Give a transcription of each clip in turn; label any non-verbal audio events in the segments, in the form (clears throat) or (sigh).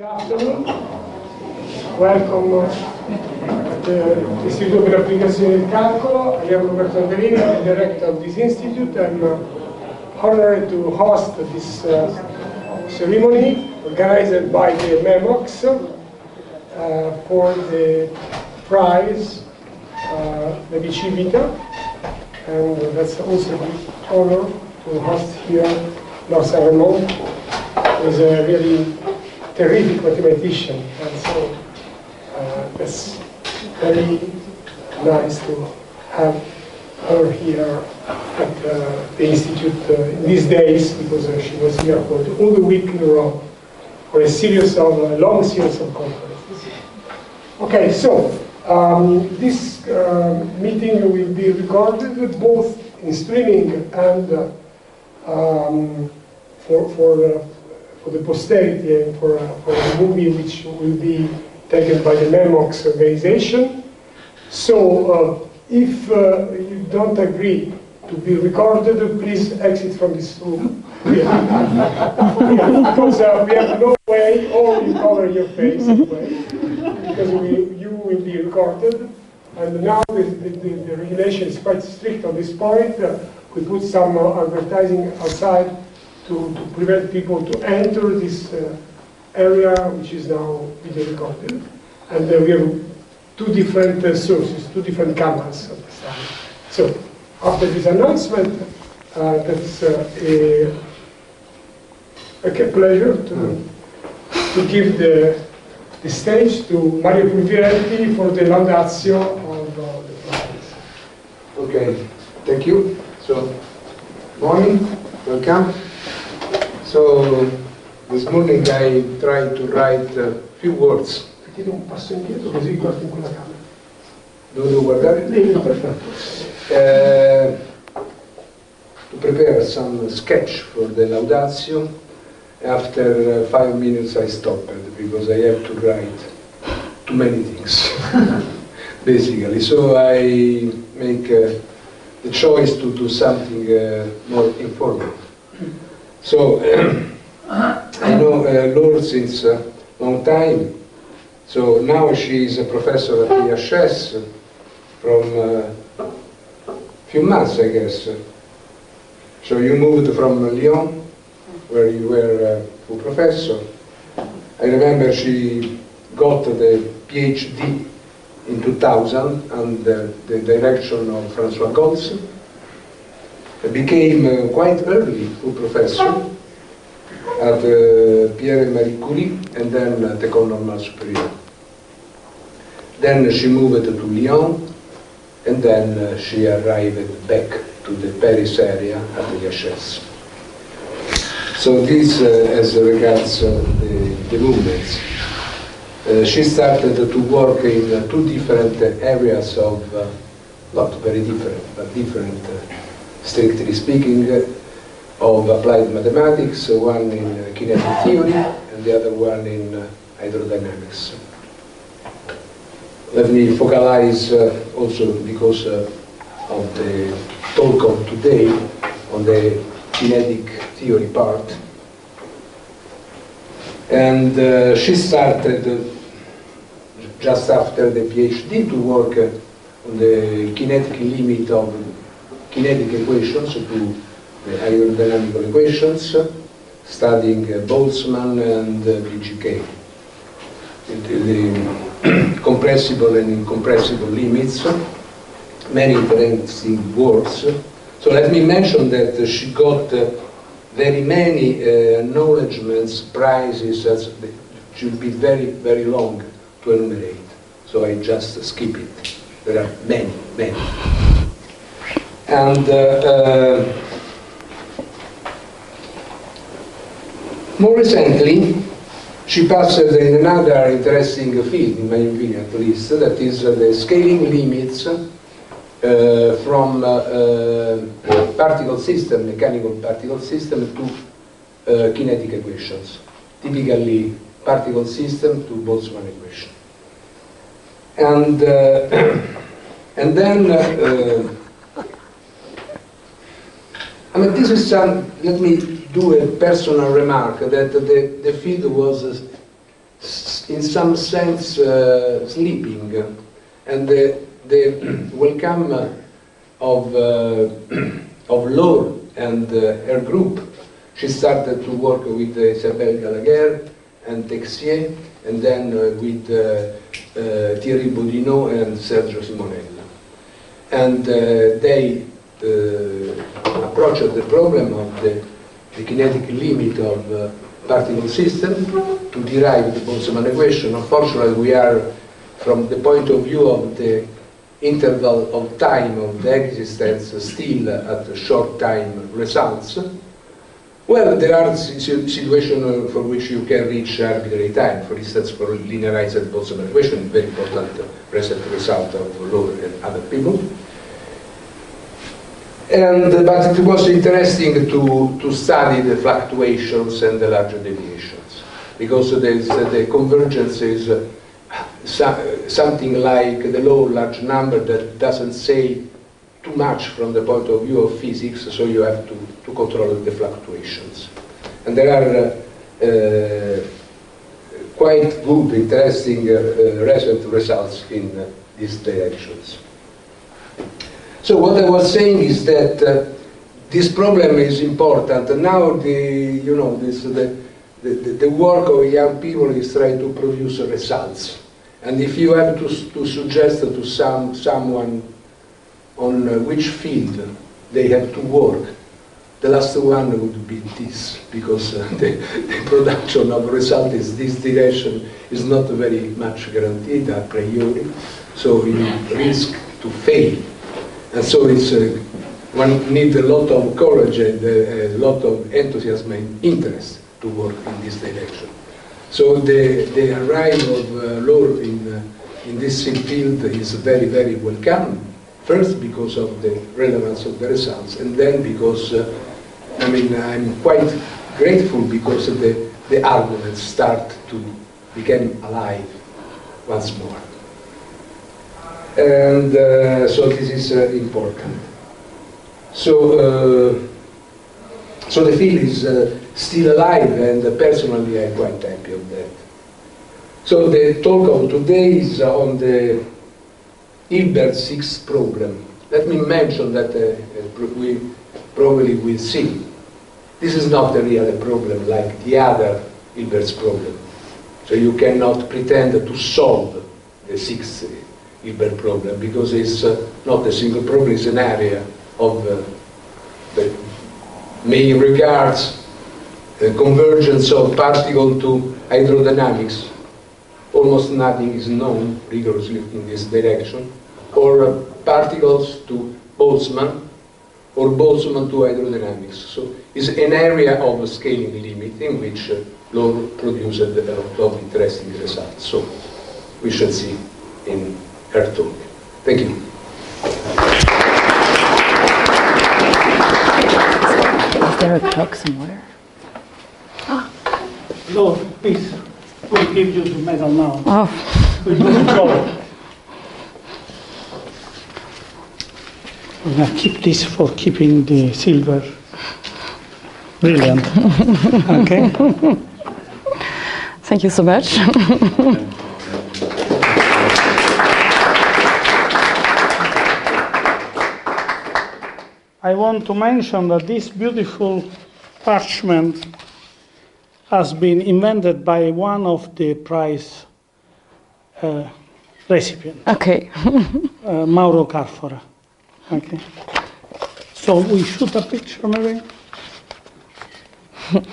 Good afternoon. Welcome at the Istituto per l'Applicazione del Calcolo. I am Roberto Natalini, the director of this institute. I'm uh, honored to host this uh, ceremony organized by the M&MoCS uh, for the prize uh, Medici. And that's also an honor to host here Marcel Raymond, who is a really terrific mathematician. And so uh, it's very nice to have her here at uh, the Institute uh, these days because uh, she was here for all the week in a row for a series of, a long series of conferences. Okay, so um, this uh, meeting will be recorded both in streaming and uh, um, for, for, uh, for the posterity and for, uh, for a movie which will be taken by the M&MoCS organization. So uh, if uh, you don't agree to be recorded, please exit from this room. (laughs) because uh, we have no way, or you cover your face anyway, because we, you will be recorded. And now the, the, the the regulation is quite strict on this point. Uh, we put some uh, advertising outside to, to prevent people to enter this uh, area, which is now video recorded. And uh, we have two different uh, sources, two different cameras at this time. So after this announcement, uh, that's uh, a, a pleasure to, to give the, the stage to Mario Pulvirenti for the laudatio of uh, the prize. Okay, thank you. So, morning, welcome. So, this morning I tried to write a few words. Mettete un passo indietro così guardo in quella camera. Dove devo guardare? Lì, perfetto. Uh, to prepare some sketch for the laudatio. After five minutes I stopped because I have to write too many things, (laughs) basically. So I make uh, the choice to do something uh, more informal. So (clears throat) I know uh, since a long time. So now she is a professor at the IHS from uh, few months, I guess. So you moved from Lyon, where you were a full professor. I remember she got the PhD in 2000 under the direction of François Golse. Became uh, quite early a professor at uh, Pierre and Marie Curie and then at École Normale Supérieure. Then she moved to Lyon and then uh, she arrived back to the Paris area at the IHS. So this as regards the, the movements. Uh, she started to work in uh, two different areas of, not very different, but different, strictly speaking, of applied mathematics, one in uh, kinetic theory and the other one in uh, hydrodynamics. Let me focalize uh, also because uh, of the talk of today on the kinetic theory part. And uh, she started uh, just after the PhD to work on the kinetic limit of kinetic equations to aerodynamical equations, uh, studying uh, Boltzmann and uh, BGK. The, (clears throat) compressible and incompressible limits, many interesting works. So let me mention that uh, she got uh, very many uh, acknowledgements, prizes, that should be very, very long to enumerate. So I just skip it. There are many, many. And uh, uh, more recently, she passed in another interesting field, in my opinion at least, that is uh, the scaling limits uh, from uh, uh, particle system, mechanical particle system, to kinetic equations. Typically, particle system to Boltzmann equation. And, (coughs) and then, I mean, this is some, let me do a personal remark that the, the field was uh, in some sense uh, sleeping, and the, the (clears throat) welcome of, uh, (clears throat) of Laure and uh, her group, she started to work with Isabelle Gallagher and Texier, and then uh, with uh, uh, Thierry Bodineau and Sergio Simonella. And they approached the problem of the, the kinetic limit of uh, particle system to derive the Boltzmann equation. Unfortunately, we are, from the point of view of the interval of time of the existence, still at short time results. Well, there are situations for which you can reach arbitrary time. For instance, for linearized Boltzmann equation, very important recent result of Laure and other people. And, but it was interesting to, to study the fluctuations and the larger deviations because uh, the convergence is uh, so, something like the law of large number that doesn't say too much from the point of view of physics, so you have to, to control the fluctuations. And there are uh, uh quite good, interesting uh, uh, recent results in these directions. So what I was saying is that uh, this problem is important. Now the, you know, this, the, the, the work of young people is trying to produce results. And if you have to, to suggest to some, someone on uh, which field they have to work, the last one would be this, because uh, (laughs) the, the, production of result is this direction is not very much guaranteed a priori, so you risk to fail and so it's, uh, one needs a lot of courage and uh, a lot of enthusiasm and interest to work in this direction. So the, the arrival of uh, Laure in, uh, in this field is very, very welcome. First because of the relevance of the results, and then because, uh, I mean, I'm quite grateful because the, the arguments start to become alive once more and uh, so this is uh, important. So, uh, so the field is uh, still alive, and personally I'm quite happy of that. So the talk of today is on the Hilbert 6 problem. Let me mention that uh, we probably will see. This is not a real problem like the other Hilbert's problem. So you cannot pretend to solve the sixth Hilbert problem because it's uh, not a single problem, it's an area of uh, the main regards the convergence of particle to hydrodynamics. Almost nothing is known rigorously in this direction. Or uh, particles to Boltzmann, or Boltzmann to hydrodynamics. So it's an area of scaling limit in which uh, Laure produced a lot of interesting results. So we shall see in Ertug. Thank you. Is there a clock somewhere? Ah. Laure, please, we give you the medal now. Oh. We do the job. We're going to keep this for keeping the silver. Brilliant. okay. (laughs) Thank you so much. (laughs) I want to mention that this beautiful parchment has been invented by one of the prize uh, recipients. Okay. (laughs) uh, Mauro Carfora. Okay. So we shoot a picture, maybe. (laughs)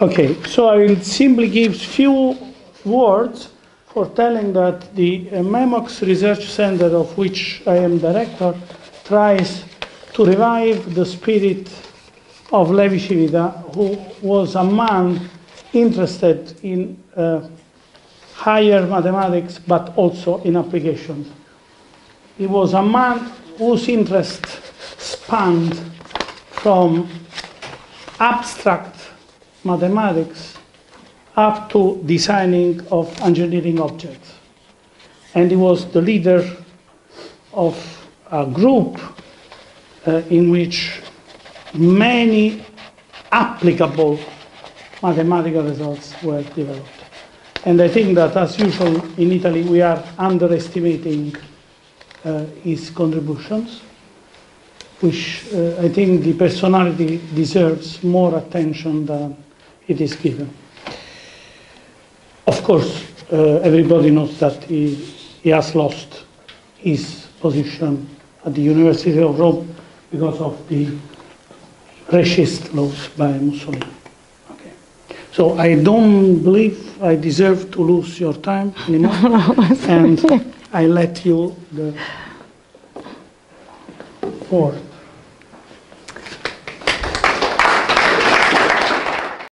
okay. So I will simply give few words for telling that the uh, M&MoCS Research Center, of which I am director, tries to revive the spirit of Levi Civita, who was a man interested in uh, higher mathematics but also in applications. He was a man whose interest spanned from abstract mathematics up to designing of engineering objects. And he was the leader of a group in which many applicable mathematical results were developed. And I think that, as usual in Italy, we are underestimating uh, his contributions, which uh, I think the personality deserves more attention than it is given. Of course, uh, everybody knows that he, he has lost his position at the University of Rome because of the racist laws by Mussolini. Okay. So I don't believe I deserve to lose your time anymore, (laughs) and I let you the floor.